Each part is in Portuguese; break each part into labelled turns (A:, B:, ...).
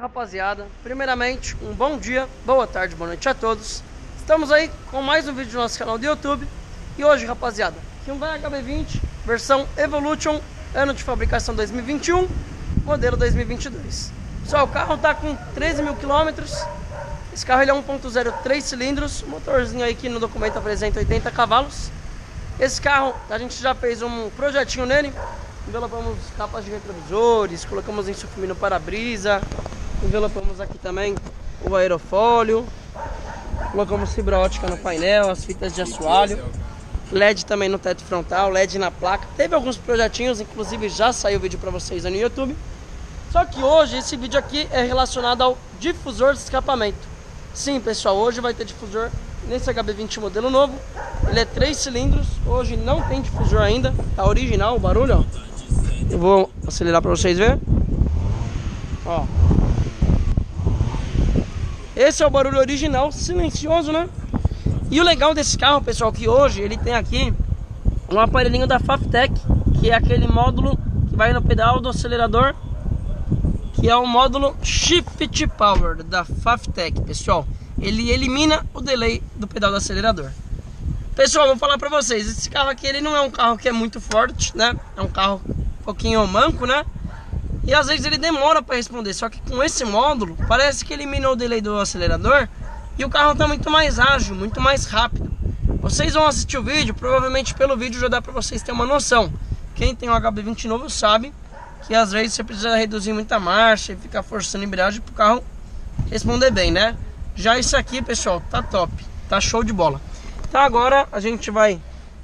A: Rapaziada, primeiramente, um bom dia, boa tarde, boa noite a todos. Estamos aí com mais um vídeo do nosso canal do YouTube. E hoje, rapaziada, Hyundai HB20, versão Evolution, ano de fabricação 2021, modelo 2022. Pessoal, o carro tá com 13 mil quilômetros. Esse carro ele é 1.0 3 cilindros, motorzinho aí que no documento apresenta 80 cavalos. Esse carro, a gente já fez um projetinho nele, envelopamos capas de retrovisores, colocamos insufilme no para-brisa, Envelopamos aqui também o aerofólio. Colocamos fibra ótica no painel, as fitas de assoalho. LED também no teto frontal, LED na placa. Teve alguns projetinhos, inclusive já saiu vídeo para vocês aí no YouTube. Só que hoje esse vídeo aqui é relacionado ao difusor de escapamento. Sim, pessoal, hoje vai ter difusor nesse HB20 modelo novo. Ele é 3 cilindros, hoje não tem difusor ainda, tá original o barulho, ó. Eu vou acelerar para vocês verem. Ó. Esse é o barulho original, silencioso, né? E o legal desse carro, pessoal, que hoje ele tem aqui um aparelhinho da Faftec, que é aquele módulo que vai no pedal do acelerador, que é o módulo Shift Power da Faftec, pessoal. Ele elimina o delay do pedal do acelerador. Pessoal, vou falar pra vocês, esse carro aqui ele não é um carro que é muito forte, né? É um carro um pouquinho manco, né? E às vezes ele demora para responder, só que com esse módulo parece que eliminou o delay do acelerador e o carro está muito mais ágil, muito mais rápido. Vocês vão assistir o vídeo, provavelmente pelo vídeo já dá para vocês terem uma noção. Quem tem um HB20 novo sabe que às vezes você precisa reduzir muita marcha e ficar forçando a embreagem para o carro responder bem, né? Já isso aqui, pessoal, tá top, tá show de bola. Então agora a gente vai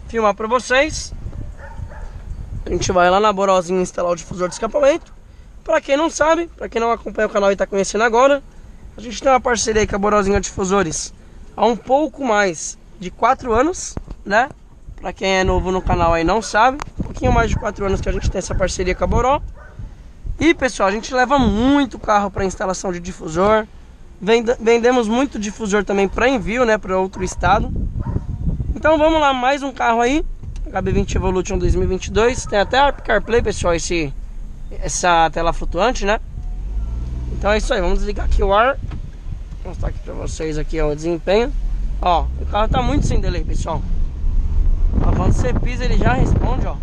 A: filmar para vocês. A gente vai lá na Borozinha instalar o difusor de escapamento. Para quem não sabe, para quem não acompanha o canal e está conhecendo agora, a gente tem uma parceria com a Borozinha Difusores há um pouco mais de 4 anos, né? Para quem é novo no canal aí não sabe, um pouquinho mais de 4 anos que a gente tem essa parceria com a Boró. E pessoal, a gente leva muito carro para instalação de difusor. Vendemos muito difusor também para envio, né, para outro estado. Então vamos lá, mais um carro aí, HB20 Evolution 2022. Tem até CarPlay, pessoal, esse essa tela flutuante, né? Então é isso aí, vamos desligar aqui o ar. Vou mostrar aqui pra vocês aqui ó, o desempenho. Ó, o carro tá muito sem delay, pessoal. Ó, Quando você pisa ele já responde, ó.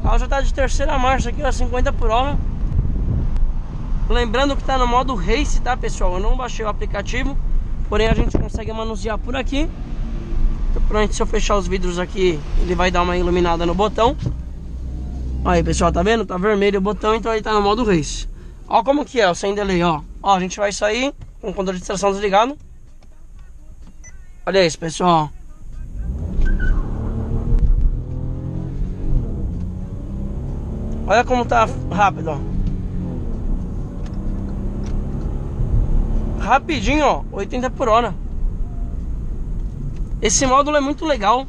A: O carro já tá de terceira marcha aqui, ó, 50 por hora. Lembrando que tá no modo Race, tá, pessoal? Eu não baixei o aplicativo Porém a gente consegue manusear por aqui. Então, Provavelmente se eu fechar os vidros aqui Ele vai dar uma iluminada no botão Aí, pessoal, tá vendo? Tá vermelho o botão, então ele tá no modo race. Ó como que é, sem delay, ó. Ó, a gente vai sair com o controle de tração desligado. Olha isso, pessoal. Olha como tá rápido, ó. Rapidinho, ó, 80 por hora. Esse módulo é muito legal.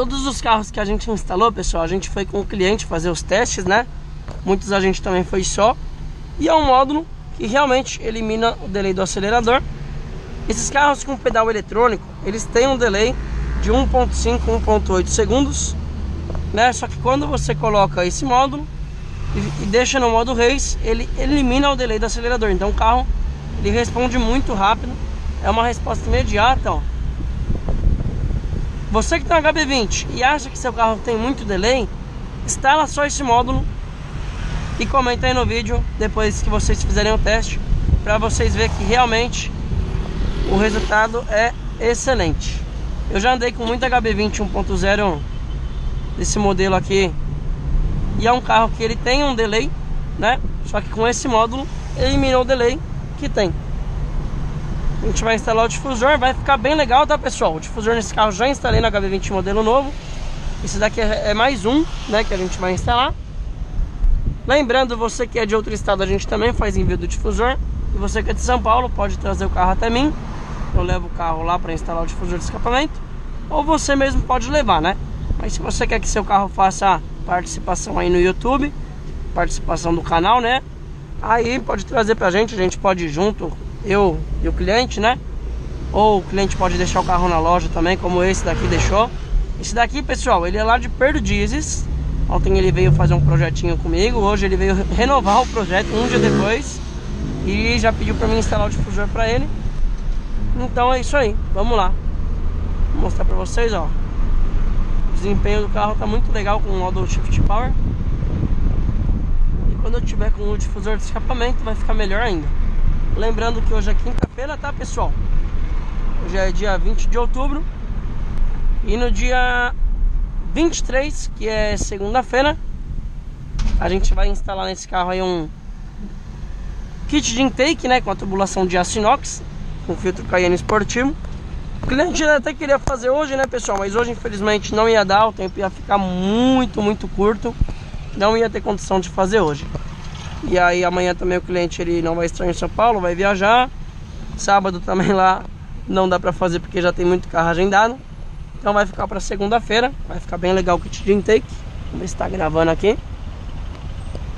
A: Todos os carros que a gente instalou, pessoal, a gente foi com o cliente fazer os testes, né? Muitos a gente também foi só. E é um módulo que realmente elimina o delay do acelerador. Esses carros com pedal eletrônico, eles têm um delay de 1.5, 1.8 segundos, né? Só que quando você coloca esse módulo e, deixa no modo race, ele elimina o delay do acelerador. Então o carro ele responde muito rápido, é uma resposta imediata, ó. Você que tem um HB20 e acha que seu carro tem muito delay, instala só esse módulo e comenta aí no vídeo depois que vocês fizerem o teste para vocês verem que realmente o resultado é excelente. Eu já andei com muito HB20 1.0 desse modelo aqui e é um carro que ele tem um delay, né? Só que com esse módulo eliminou o delay que tem. A gente vai instalar o difusor, vai ficar bem legal, tá pessoal? O difusor nesse carro já instalei na HB20 modelo novo. Esse daqui é, é mais um, né, que a gente vai instalar. Lembrando, você que é de outro estado, a gente também faz envio do difusor. E você que é de São Paulo, pode trazer o carro até mim. Eu levo o carro lá para instalar o difusor de escapamento. Ou você mesmo pode levar, né? Mas se você quer que seu carro faça participação aí no YouTube, participação do canal, né? Aí pode trazer pra gente, a gente pode ir junto eu e o cliente, né? Ou o cliente pode deixar o carro na loja também, como esse daqui deixou. Esse daqui, pessoal, ele é lá de Perdizes. Ontem ele veio fazer um projetinho comigo, hoje ele veio renovar o projeto um dia depois. E já pediu para mim instalar o difusor para ele. Então é isso aí, vamos lá. Vou mostrar para vocês, ó. O desempenho do carro tá muito legal com o modo Shift Power. E quando eu tiver com o difusor de escapamento vai ficar melhor ainda. Lembrando que hoje é quinta-feira, tá pessoal? Hoje é dia 20 de outubro. E no dia 23, que é segunda-feira, a gente vai instalar nesse carro aí um kit de intake, né, com a tubulação de aço inox, com filtro Cayenne esportivo. O cliente até queria fazer hoje, né, pessoal, mas hoje infelizmente não ia dar, o tempo ia ficar muito, muito curto. Não ia ter condição de fazer hoje. E aí amanhã também o cliente ele não vai estar em São Paulo, vai viajar. Sábado também lá não dá para fazer porque já tem muito carro agendado. Então vai ficar para segunda-feira. Vai ficar bem legal o kit de intake. Vamos ver se tá gravando aqui.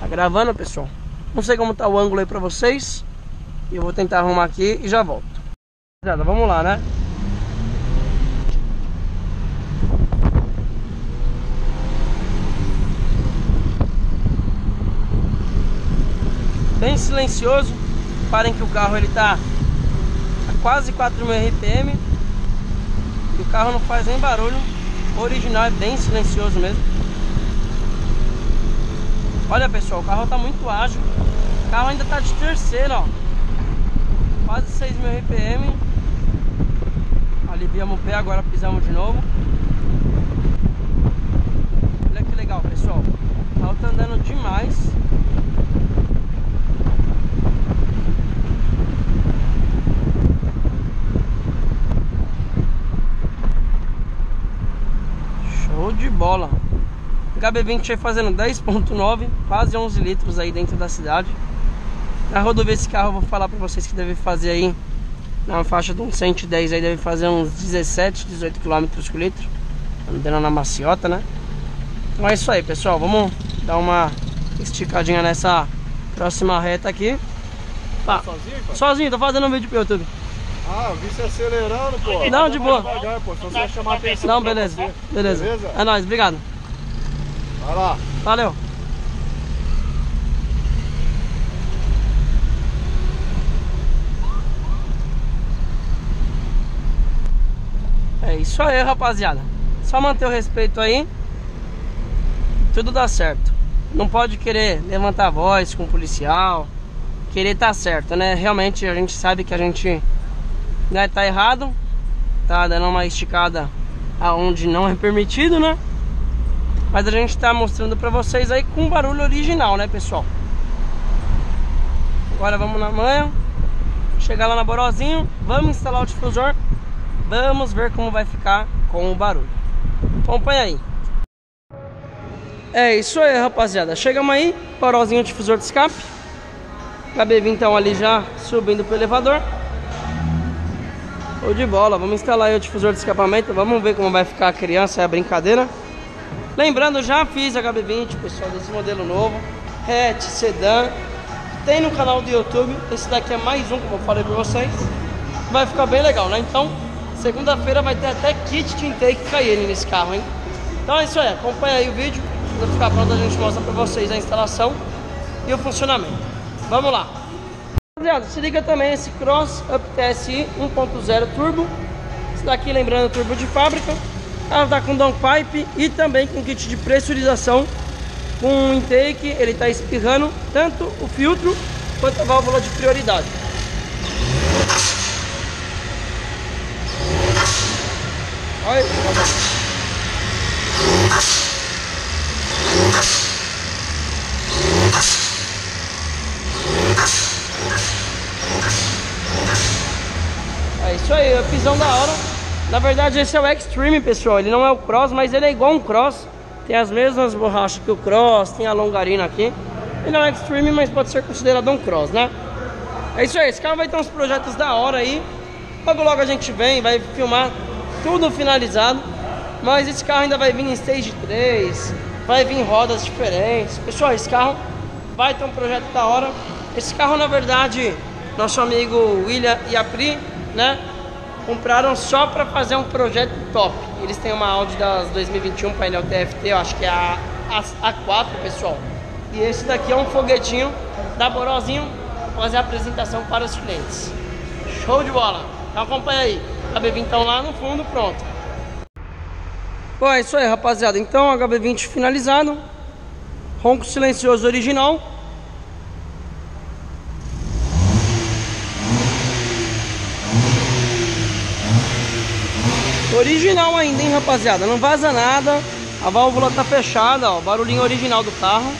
A: Tá gravando, pessoal. Não sei como tá o ângulo aí para vocês. Eu vou tentar arrumar aqui e já volto. Vamos lá, né? Bem silencioso. Parem que o carro ele tá a quase 4 mil RPM o carro não faz nem barulho. O original é bem silencioso mesmo. Olha pessoal, o carro tá muito ágil. O carro ainda tá de terceira, ó. Quase 6 mil RPM. Aliviamos o pé, agora pisamos de novo. Olha que legal, pessoal. O carro tá andando demais. De bola. HB20 aí fazendo 10.9, quase 11 litros aí dentro da cidade. Na rodovia esse carro eu vou falar pra vocês que deve fazer aí na faixa de uns 110 aí deve fazer uns 17, 18 km por litro. Andando na maciota, né? Então é isso aí, pessoal. Vamos dar uma esticadinha nessa próxima reta aqui. Tá. Sozinho, Sozinho, tô fazendo um vídeo pro YouTube.
B: Ah, eu vi você acelerando, pô.
A: Não, de boa. Devagar,
B: pô, só você chamar atenção.
A: Não, beleza. Beleza. beleza. É nóis, obrigado.
B: Vai lá.
A: Valeu. É isso aí, rapaziada. Só manter o respeito aí. Tudo dá certo. Não pode querer levantar a voz com o policial. Querer tá certo, né? Realmente a gente sabe que a gente né, tá errado. Tá dando uma esticada aonde não é permitido, né? Mas a gente tá mostrando pra vocês aí com barulho original, né, pessoal? Agora vamos na manhã. Chegar lá na Borozinho. Vamos instalar o difusor. Vamos ver como vai ficar com o barulho. Acompanha aí. É isso aí, rapaziada. Chegamos aí. Borozinho, difusor de escape. Acabei então ali já subindo pro elevador. Show de bola, vamos instalar aí o difusor de escapamento Vamos ver como vai ficar a criança, é a brincadeira Lembrando, já fiz HB20, pessoal, desse modelo novo Hatch, sedã Tem no canal do YouTube Esse daqui é mais um, como eu falei pra vocês Vai ficar bem legal, né? Então, segunda-feira vai ter até kit de intake Cayenne nesse carro, hein? Então é isso aí, acompanha aí o vídeo Quando ficar pronto a gente mostra pra vocês a instalação E o funcionamento Vamos lá Rapaziada, se liga também esse Cross Up TSI 1.0 Turbo. Esse daqui, lembrando, turbo de fábrica. Ela tá com downpipe e também com kit de pressurização. Com intake, ele tá espirrando tanto o filtro quanto a válvula de prioridade. Olha. isso da hora. Na verdade esse é o Extreme, pessoal. Ele não é o Cross, mas ele é igual um Cross. Tem as mesmas borrachas que o Cross, tem a longarina aqui. Ele não é Extreme, mas pode ser considerado um Cross, né? É isso aí, esse carro vai ter uns projetos da hora aí. Logo logo a gente vem, vai filmar tudo finalizado. Mas esse carro ainda vai vir em Stage 3, vai vir em rodas diferentes. Pessoal, esse carro vai ter um projeto da hora. Esse carro, na verdade, nosso amigo William e a Pri, né? Compraram só para fazer um projeto top. Eles têm uma Audi das 2021 painel TFT, eu acho que é a, a, A4, pessoal. E esse daqui é um foguetinho da Borozinho fazer a apresentação para os clientes. Show de bola! Então acompanha aí. HB20 então lá no fundo, pronto. Bom, é isso aí, rapaziada. Então, HB20 finalizado. Ronco silencioso original. Original ainda, hein, rapaziada? Não vaza nada. A válvula tá fechada, ó. Barulhinho original do carro.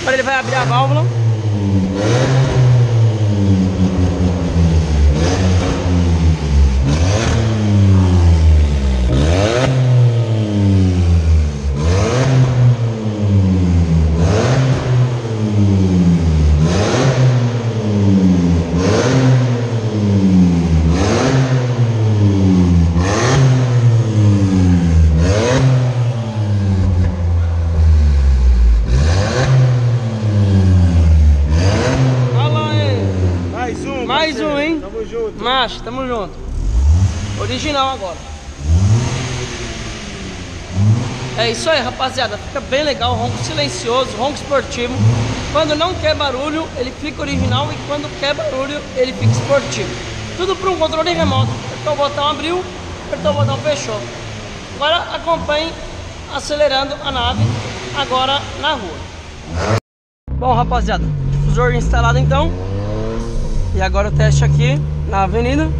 A: Agora ele vai abrir a válvula. Olha lá, hein?
B: Mais um.
A: Mais
B: parceiro.
A: um, hein?
B: Tamo junto.
A: Macho, tamo junto. Original agora. É isso aí, rapaziada. Fica bem legal, ronco silencioso, ronco esportivo. Quando não quer barulho, ele fica original e quando quer barulho, ele fica esportivo. Tudo por um controle remoto. Apertou o botão, abriu, apertou o botão, fechou. Agora acompanhe acelerando a nave agora na rua. Bom, rapaziada, difusor instalado então. E agora o teste aqui na avenida.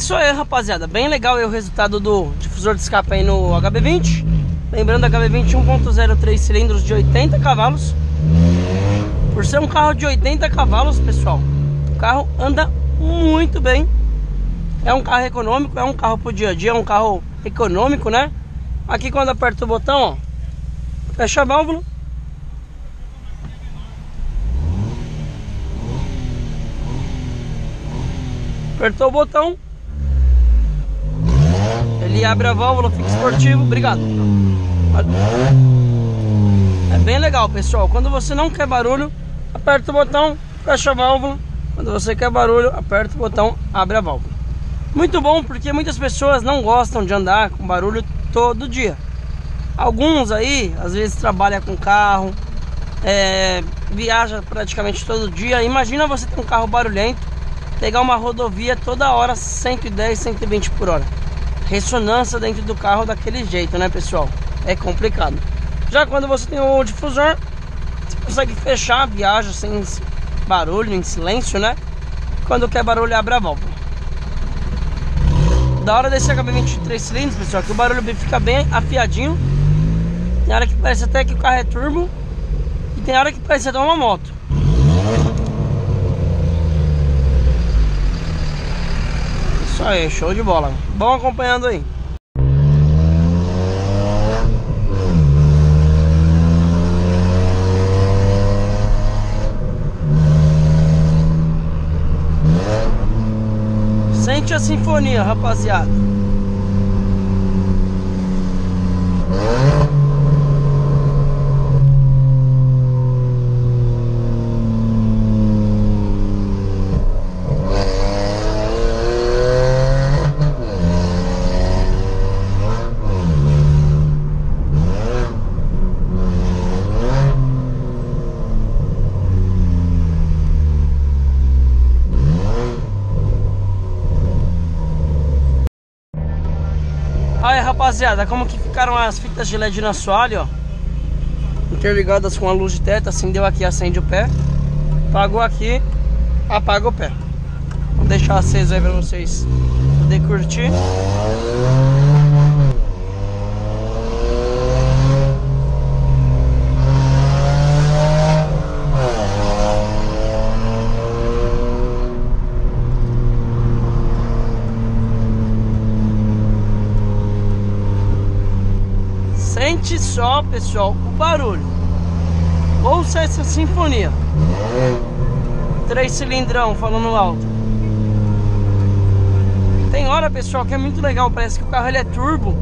A: Isso aí, rapaziada. Bem legal aí o resultado do difusor de escape aí no HB20. Lembrando, HB20 1.0 cilindros de 80 cavalos. Por ser um carro de 80 cavalos, pessoal, o carro anda muito bem. É um carro econômico, é um carro pro dia a dia, é um carro econômico, né? Aqui quando aperta o botão, ó, fecha a válvula. Apertou o botão. Ele abre a válvula, fica esportivo. Obrigado. É bem legal, pessoal. Quando você não quer barulho, aperta o botão, fecha a válvula. Quando você quer barulho, aperta o botão, abre a válvula. Muito bom, porque muitas pessoas não gostam de andar com barulho todo dia. Alguns aí, às vezes, trabalham com carro, é, viaja praticamente todo dia. Imagina você ter um carro barulhento, pegar uma rodovia toda hora 110, 120 por hora. Ressonância dentro do carro daquele jeito, né, pessoal? É complicado. Já quando você tem o difusor, você consegue fechar a viagem sem barulho, em silêncio, né? Quando quer barulho, abre a válvula. Da hora desse HB23 cilindros, pessoal, que o barulho fica bem afiadinho. Tem hora que parece até que o carro é turbo. E tem hora que parece até uma moto. Isso aí, show de bola. Bom acompanhando aí. Sente a sinfonia, rapaziada. Olha rapaziada, como que ficaram as fitas de LED no assoalho, ó? Interligadas com a luz de teto, acendeu aqui, acende o pé. Apagou aqui, apaga o pé. Vou deixar aceso aí pra vocês poderem curtir Sente só, pessoal, o barulho. Ouça essa sinfonia. Três cilindrão falando alto. Tem hora, pessoal, que é muito legal. Parece que o carro ele é turbo.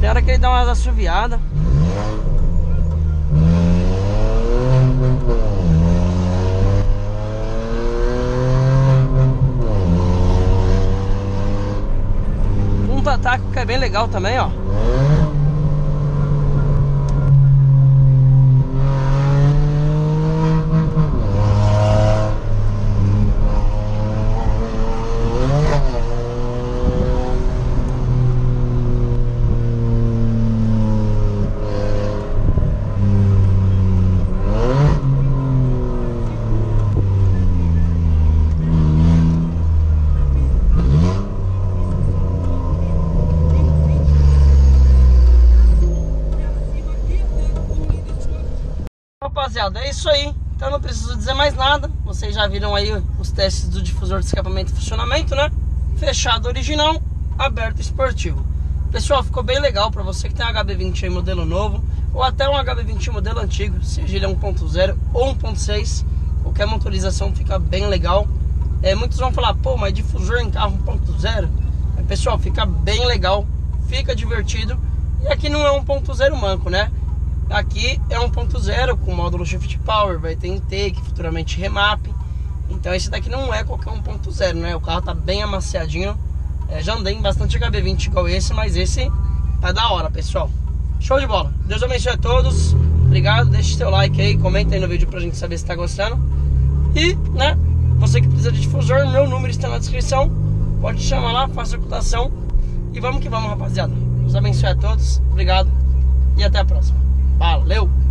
A: Tem hora que ele dá umas assoviadas. Punta taco que é bem legal também, ó. Rapaziada, é isso aí. Então não preciso dizer mais nada. Vocês já viram aí os testes do difusor de escapamento e funcionamento, né? Fechado original, aberto esportivo. Pessoal, ficou bem legal para você que tem um HB20 aí modelo novo ou até um HB20 modelo antigo, seja ele 1.0 ou 1.6, qualquer motorização fica bem legal. É, muitos vão falar, pô, mas difusor em carro 1.0, pessoal, fica bem legal, fica divertido. E aqui não é 1.0 manco, né? Aqui é 1.0 com módulo Shift Power, vai ter intake, futuramente remap. Então esse daqui não é qualquer 1.0, né? O carro tá bem amaciadinho. É, já andei em bastante HB20 igual esse, mas esse tá da hora, pessoal. Show de bola. Deus abençoe a todos. Obrigado, deixe seu like aí, comenta aí no vídeo pra gente saber se tá gostando. E, né, você que precisa de difusor, meu número está na descrição. Pode chamar lá, faça a cotação. E vamos que vamos, rapaziada. Deus abençoe a todos. Obrigado e até a próxima. 好了，来。